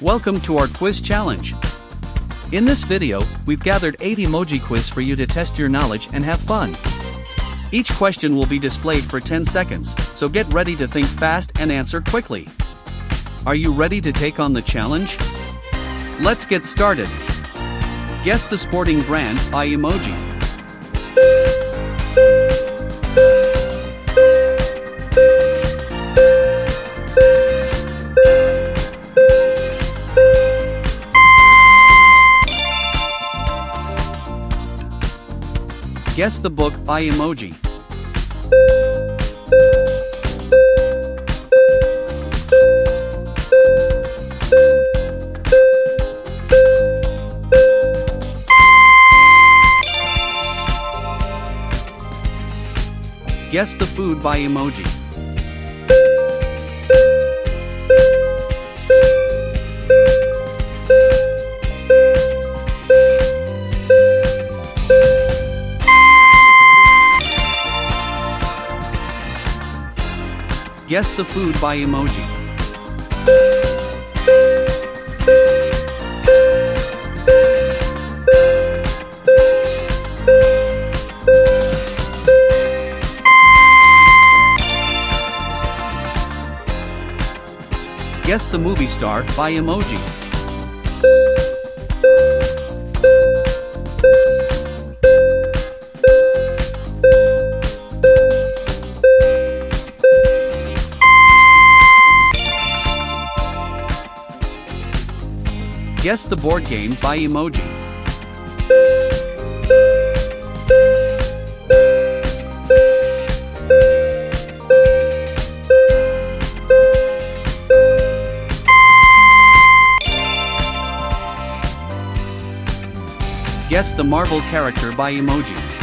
Welcome to our quiz challenge. In this video, we've gathered 8 emoji quiz for you to test your knowledge and have fun. Each question will be displayed for 10 seconds, so get ready to think fast and answer quickly. Are you ready to take on the challenge? Let's get started. Guess the sporting brand by emoji. Guess the book by emoji. Guess the food by emoji. Guess the food by emoji. Guess the movie star by emoji. Guess the board game by emoji. Guess the Marvel character by emoji.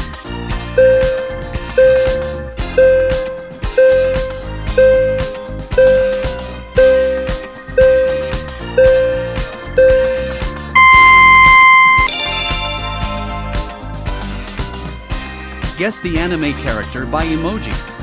Guess the anime character by emoji.